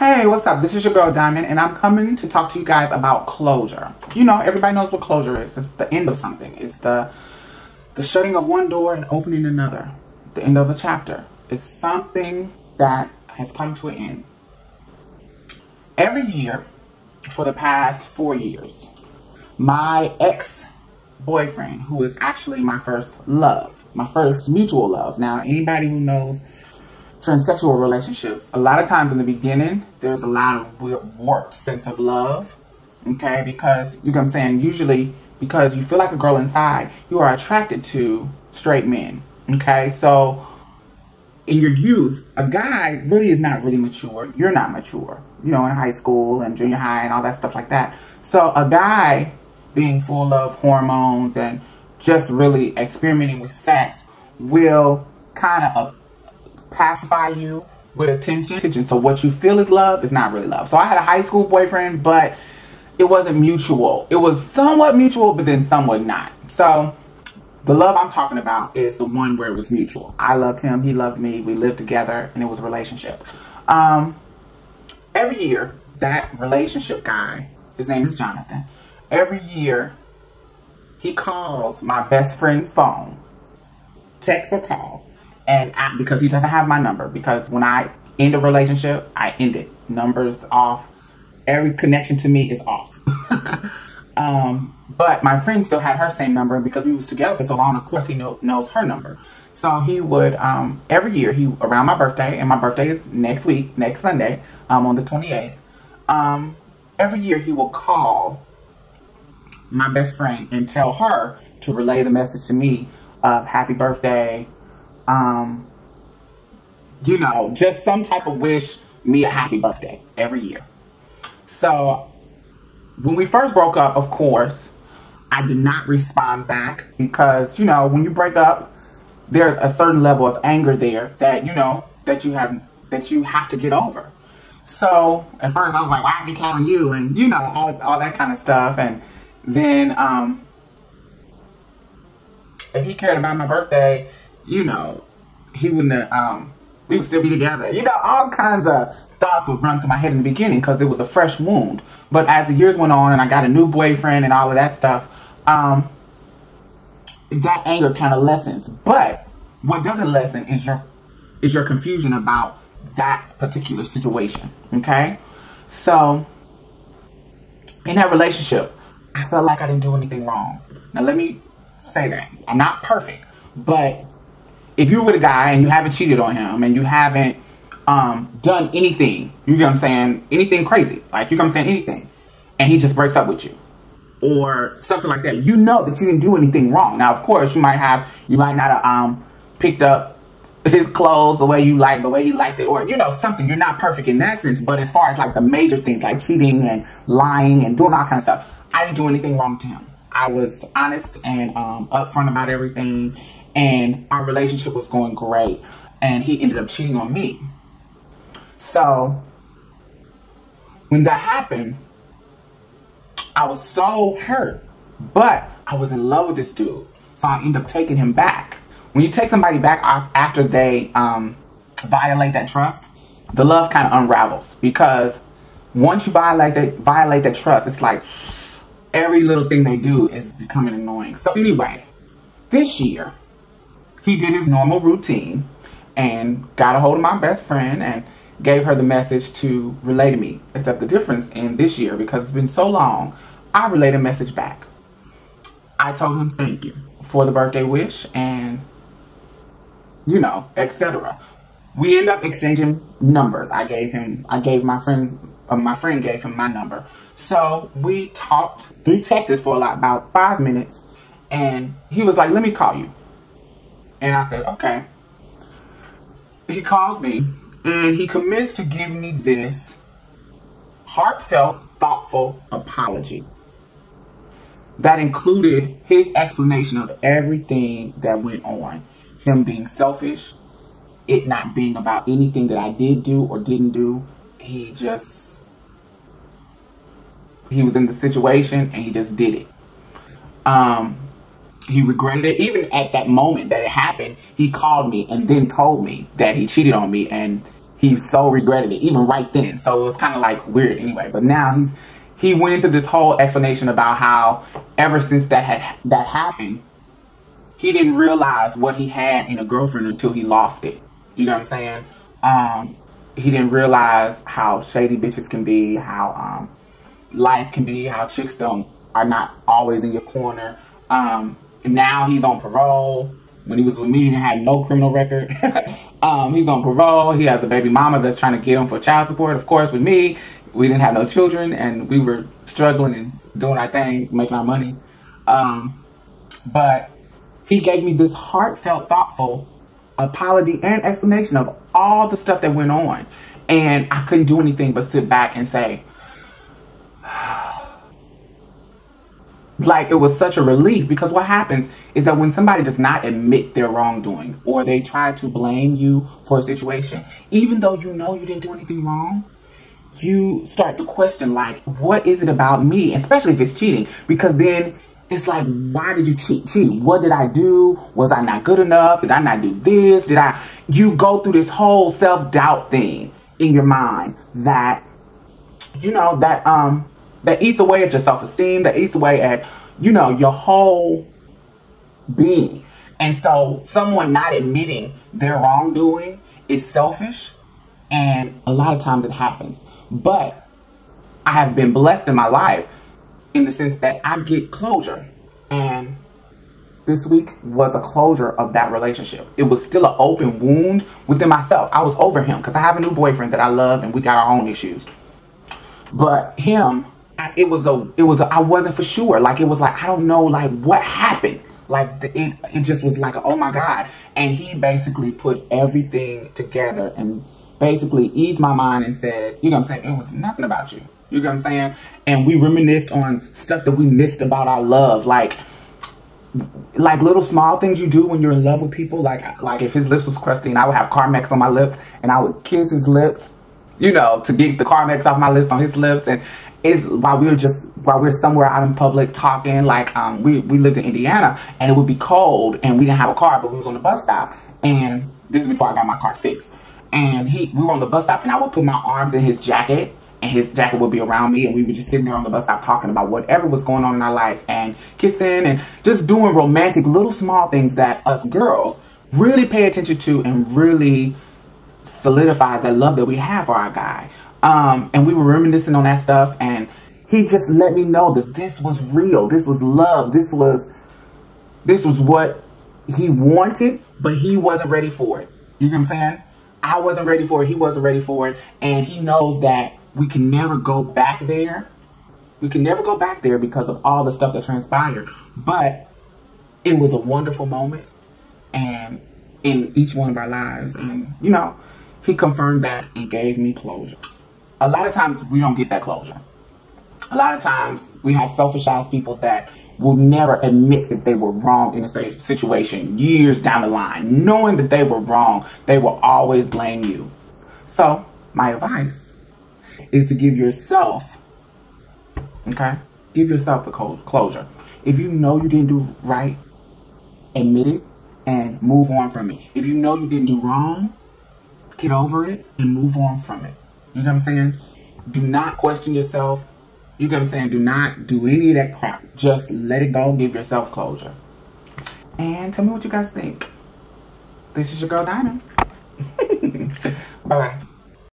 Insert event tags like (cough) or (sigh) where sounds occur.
Hey, what's up? This is your girl Diamond, and I'm coming to talk to you guys about closure. You know, everybody knows what closure is. It's the end of something. It's the the shutting of one door and opening another. The end of a chapter. It's something that has come to an end. Every year, for the past four years, my ex-boyfriend, who is actually my first love, my first mutual love. Now, anybody who knows transsexual relationships, a lot of times in the beginning, there's a lot of warped sense of love. Okay, because you know what I'm saying. Usually, because you feel like a girl inside, you are attracted to straight men. Okay, so in your youth, a guy really is not really mature. You're not mature, you know, in high school and junior high and all that stuff like that. So a guy being full of hormones and just really experimenting with sex will kind of pacify you with attention. So what you feel is love is not really love. So I had a high school boyfriend, but it wasn't mutual. It was somewhat mutual, but then somewhat not. So the love I'm talking about is the one where it was mutual. I loved him, he loved me, we lived together, and it was a relationship. Um, every year, that relationship guy, his name is Jonathan, every year he calls my best friend's phone, text or call, and I, because he doesn't have my number, because when I end a relationship, I end it. Numbers off. Every connection to me is off. (laughs) um, but my friend still had her same number, because we was together for so long, of course he know, knows her number. So he would um, every year he around my birthday, and my birthday is next week, next Sunday, um, on the 28th. Um, every year he will call my best friend and tell her to relay the message to me of happy birthday, um, you know, just some type of wish me a happy birthday every year. So when we first broke up, of course, I did not respond back because, you know, when you break up, there's a certain level of anger there that, you know, that you have that you have to get over. So at first I was like, why is he calling you? And you know, all, all that kind of stuff. And then um if he cared about my birthday, you know, he wouldn't um, we would still be together. You know, all kinds of thoughts would run through my head in the beginning because it was a fresh wound. But as the years went on and I got a new boyfriend and all of that stuff, um, that anger kind of lessens. But what doesn't lessen is your is your confusion about that particular situation. Okay, so in that relationship, I felt like I didn't do anything wrong. Now let me say that I'm not perfect, but if you're with a guy and you haven't cheated on him and you haven't um, done anything, you know what I'm saying, anything crazy, like you know what I'm saying, anything, and he just breaks up with you. Or something like that, you know that you didn't do anything wrong. Now, of course, you might have, you might not have um, picked up his clothes the way you like, the way he liked it, or you know something. You're not perfect in that sense, but as far as like the major things like cheating and lying and doing all kind of stuff, I didn't do anything wrong to him. I was honest and um, upfront about everything, and our relationship was going great. And he ended up cheating on me. So when that happened, I was so hurt, but I was in love with this dude. So I ended up taking him back. When you take somebody back after they um, violate that trust, the love kind of unravels because once you violate that violate that trust, it's like every little thing they do is becoming annoying. So anyway, this year he did his normal routine and got a hold of my best friend and gave her the message to relay to me. Except the difference in this year, because it's been so long, I relayed a message back. I told him thank you for the birthday wish and, you know, etc. We end up exchanging numbers. I gave him, I gave my friend, uh, my friend gave him my number. So we talked, we texted for about five minutes and he was like, let me call you. And I said, okay. He calls me and he commits to give me this heartfelt, thoughtful apology that included his explanation of everything that went on. Him being selfish, it not being about anything that I did do or didn't do. He just, he was in the situation and he just did it. Um, he regretted it. Even at that moment that it happened, he called me and then told me that he cheated on me and he so regretted it, even right then. So it was kind of like weird anyway. But now he's he went into this whole explanation about how ever since that had that happened, he didn't realize what he had in a girlfriend until he lost it. You know what I'm saying? Um, he didn't realize how shady bitches can be, how um, life can be, how chicks don't are not always in your corner. Um, now he's on parole. When he was with me, he had no criminal record. (laughs) um, he's on parole. He has a baby mama that's trying to get him for child support. Of course, with me, we didn't have no children, and we were struggling and doing our thing, making our money. Um, but he gave me this heartfelt, thoughtful apology and explanation of all the stuff that went on. And I couldn't do anything but sit back and say, like it was such a relief because what happens is that when somebody does not admit their wrongdoing or they try to blame you for a situation, even though you know you didn't do anything wrong, you start to question like, what is it about me? Especially if it's cheating, because then it's like, why did you cheat? Cheat. What did I do? Was I not good enough? Did I not do this? Did I? You go through this whole self doubt thing in your mind that, you know, that um that eats away at your self esteem. That eats away at, you know, your whole being. And so, someone not admitting their wrongdoing is selfish, and a lot of times it happens. But I have been blessed in my life in the sense that I get closure. And this week was a closure of that relationship. It was still an open wound within myself. I was over him because I have a new boyfriend that I love and we got our own issues. But him, It was a, it was, a, I wasn't for sure. Like, it was like, I don't know, like, what happened? Like, the, it, it just was like, oh my God. And he basically put everything together and basically eased my mind and said, you know what I'm saying? It was nothing about you. You know what I'm saying? And we reminisced on stuff that we missed about our love. Like, like little small things you do when you're in love with people. Like, like if his lips was crusty and I would have Carmex on my lips and I would kiss his lips, you know, to get the Carmex off my lips on his lips. And it's while we were just, while we are somewhere out in public talking, like, um, we, we lived in Indiana and it would be cold and we didn't have a car, but we was on the bus stop. And this is before I got my car fixed. And he, we were on the bus stop and I would put my arms in his jacket and his jacket would be around me and we would just sitting there on the bus stop talking about whatever was going on in our life and kissing and just doing romantic little small things that us girls really pay attention to and really solidifies that love that we have for our guy. Um, and we were reminiscing on that stuff and he just let me know that this was real. This was love. This was, this was what he wanted, but he wasn't ready for it. You know what I'm saying? I wasn't ready for it. He wasn't ready for it. And he knows that we can never go back there. We can never go back there because of all the stuff that transpired. But it was a wonderful moment and in each one of our lives. And, you know, he confirmed that and gave me closure. A lot of times we don't get that closure. A lot of times we have selfish ass people that will never admit that they were wrong in a situation years down the line. Knowing that they were wrong, they will always blame you. So, my advice is to give yourself, okay? Give yourself the closure. If you know you didn't do right, admit it and move on from it. If you know you didn't do wrong, get over it and move on from it. You know what I'm saying? Do not question yourself. You know what I'm saying? Do not do any of that crap. Just let it go. Give yourself closure. And tell me what you guys think. This is your girl Diamond. (laughs) Bye-bye.